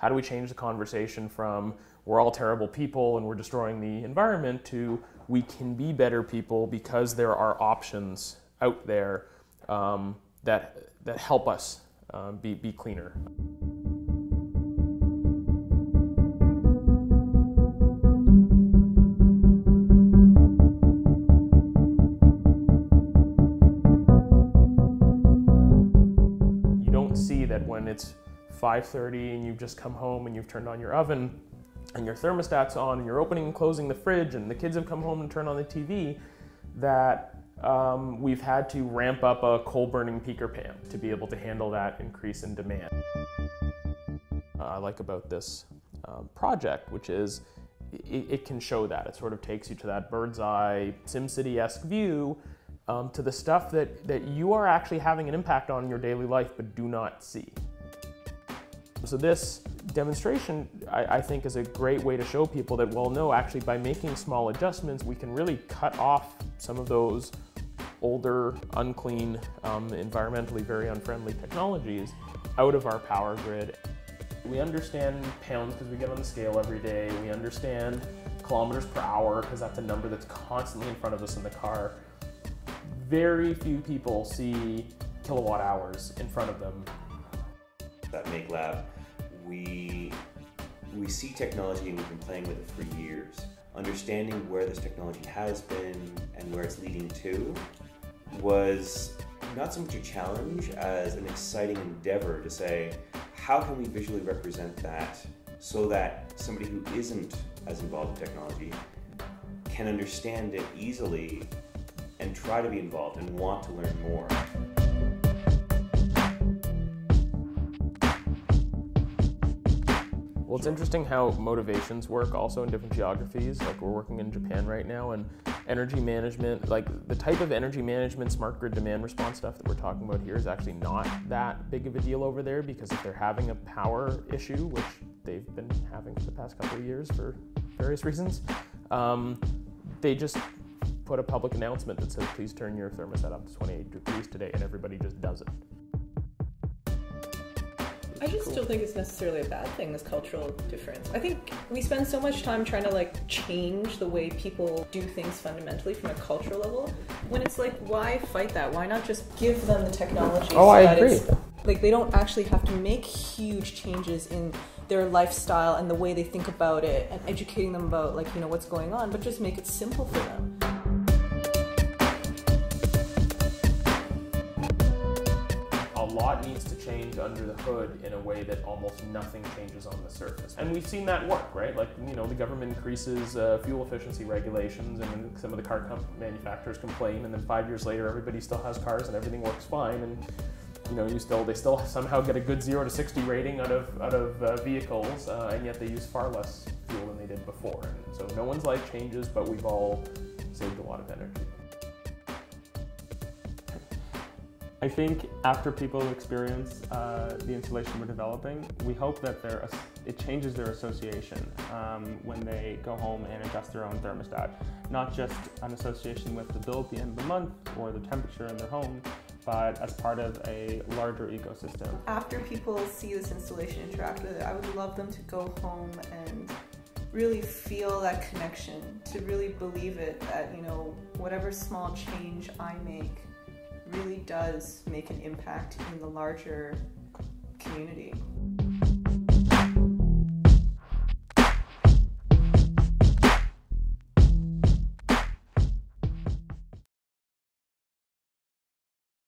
how do we change the conversation from we're all terrible people and we're destroying the environment to we can be better people because there are options out there um, that, that help us um, be, be cleaner. You don't see that when it's 5.30 and you've just come home and you've turned on your oven and your thermostat's on and you're opening and closing the fridge and the kids have come home and turned on the TV, that um, we've had to ramp up a coal burning peaker pan to be able to handle that increase in demand. Uh, I like about this um, project, which is it, it, can show that. It sort of takes you to that bird's eye, SimCity-esque view um, to the stuff that, that you are actually having an impact on in your daily life but do not see. So this demonstration, I, I, think, is a great way to show people that, well, no, actually by making small adjustments, we can really cut off some of those older, unclean, um, environmentally very unfriendly technologies out of our power grid. We understand pounds because we get on the scale every day. We understand kilometers per hour because that's a number that's constantly in front of us in the car. Very few people see kilowatt hours in front of them. At MakeLab, we we see technology and we've been playing with it for years. Understanding where this technology has been and where it's leading to was not so much a challenge as an exciting endeavor to say, how can we visually represent that so that somebody who isn't as involved in technology can understand it easily and try to be involved and want to learn more. Well, it's interesting how motivations work also in different geographies. Like we're working in Japan right now, and energy management, like the type of energy management, smart grid demand response stuff that we're talking about here is actually not that big of a deal over there because if they're having a power issue, which they've been having for the past couple of years for various reasons, um, they just put a public announcement that says, please turn your thermostat up to 28 degrees today, and everybody just does it. I just Cool. don't think it's necessarily a bad thing, this cultural difference. I think we spend so much time trying to like change the way people do things fundamentally from a cultural level. When it's like, why fight that? Why not just give them the technology Oh, I that agree. like they don't actually have to make huge changes in their lifestyle and the way they think about it and educating them about like, you know, what's going on, but just make it simple for them. Lot needs to change under the hood in a way that almost nothing changes on the surface. And we've seen that work, right? Like, you know, the government increases uh, fuel efficiency regulations and some of the car manufacturers complain and then five years later everybody still has cars and everything works fine and you know, you still they still somehow get a good zero to sixty rating out of out of uh, vehicles, uh, and yet they use far less fuel than they did before. And so no one's life changes, but we've all saved a lot of energy. I think after people experience uh, the installation we're developing, we hope that their, it changes their association um, when they go home and adjust their own thermostat. Not just an association with the bill at the end of the month or the temperature in their home, but as part of a larger ecosystem. after people see this installation interact with it, I would love them to go home and really feel that connection, to really believe it that, you know, whatever small change I make does make an impact in the larger community.